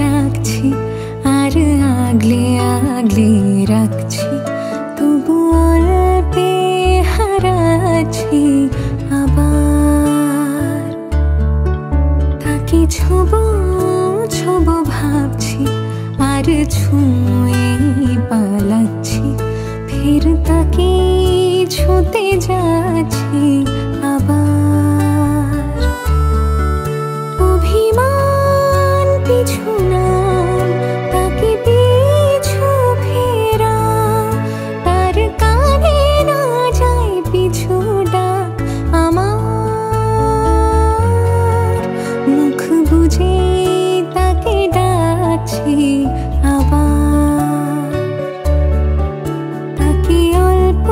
রাখছি আর আগলে আগলে রাখছি। তবু অল্পে হারাচ্ছি আবার। তাকে ছোব ছোব ভাবছি, আর ছুঁয়ে আবার। তাকে অল্প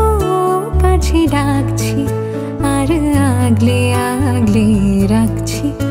কাছে আর আগলে আগলে রাখছি।